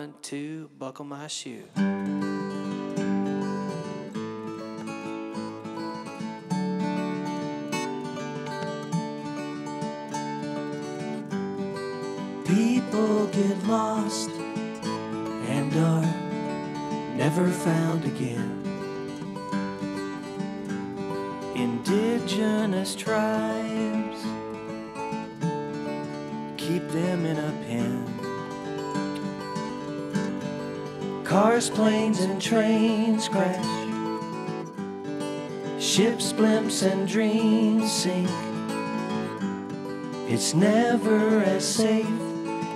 one, two, buckle my shoe. People get lost and are never found again. Indigenous tribes keep them in a pen. Cars, planes, and trains crash. Ships, blimps, and dreams sink. It's never as safe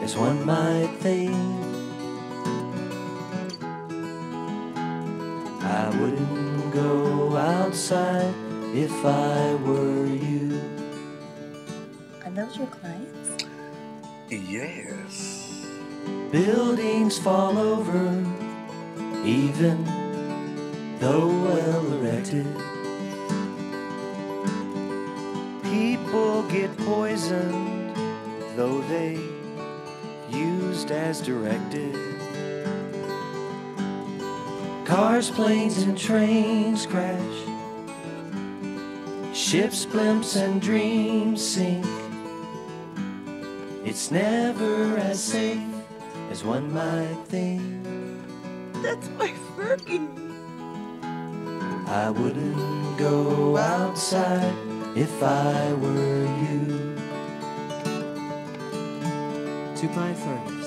as one might think. I wouldn't go outside if I were you. Are those your clients? Yes. Buildings fall over, even though well erected. People get poisoned, though they used as directed. Cars, planes, and trains crash. Ships, blimps, and dreams sink. It's never as safe as one might think. That's my Fergie. I wouldn't go outside if I were you. To my Fergus.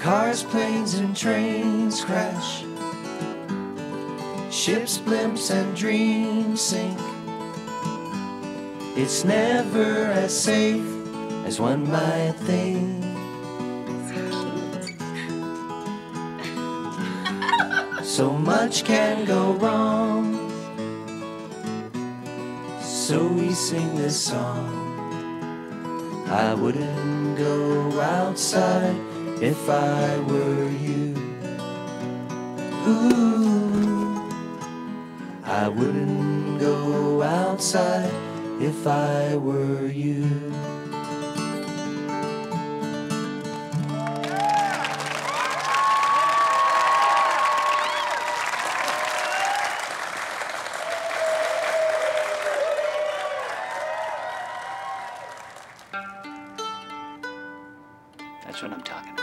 Cars, planes, and trains crash. Ships, blimps, and dreams sink. It's never as safe as one might think. So much can go wrong. So we sing this song. I wouldn't go outside if I were you. Ooh, I wouldn't go outside if I were you. That's what I'm talking about.